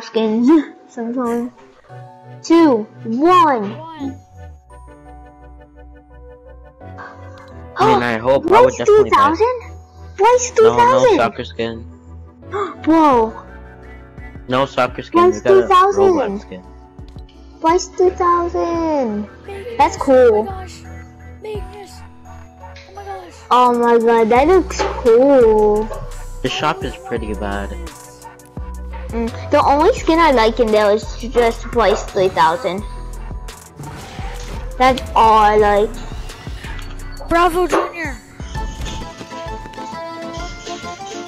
skins sometimes. Two, one. One. I mean, I hope I would What's definitely buy. 3000? What's No, no soccer skin. Whoa, No soccer skin. What's we got a 2000? robot skin. what's 2000? Magnus. That's Oh cool. Magnus. Oh my gosh. Oh my god, that looks cool. The shop is pretty bad. Mm, The only skin I like in there is just Bryce 3000. That's all I like. Bravo Junior.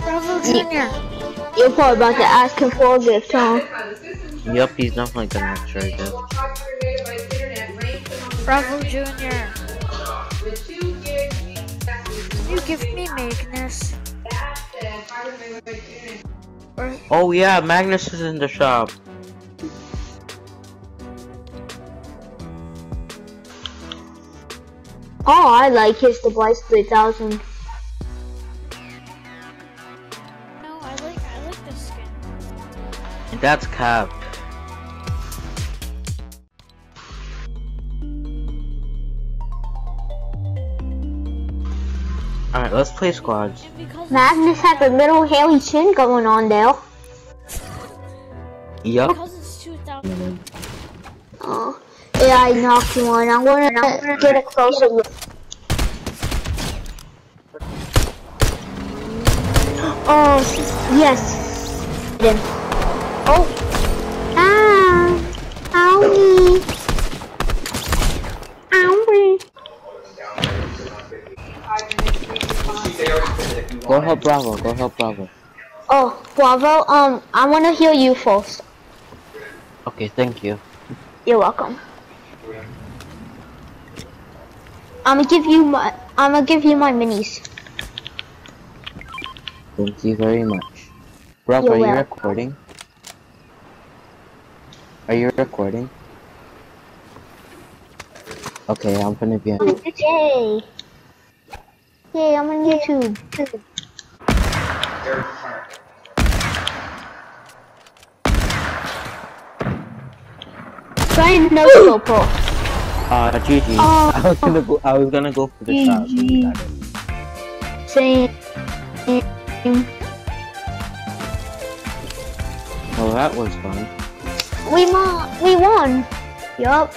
Bravo Junior. You're probably about to ask him for a gift, huh? Yup, he's definitely gonna make sure he does. Bravo Junior. Can you give me Magnus? Or Oh yeah, Magnus is in the shop. All I like is the Bryce 3000. no, I like I like this skin. That's Cap. Alright, let's play squads. Magnus has a little hairy chin going on there. Yup. because it's 2000. Oh, yeah, I knocked one. I'm gonna get a closer look. Oh, yes. Then. Oh. Go help Bravo, go help Bravo. Oh, Bravo, um, I wanna heal you first. Okay, thank you. You're welcome. I'm gonna give you my, I'm gonna give you my minis. Thank you very much. Bravo, You're are you recording? Are you recording? Okay, I'm gonna be on. Yay! Yay, I'm on YouTube. Try and no scope her. Uh, GG. Oh. I was gonna go. I was gonna go for the shot. but we GG. got it. Same. Well, that was fun. We won. We won. Yup.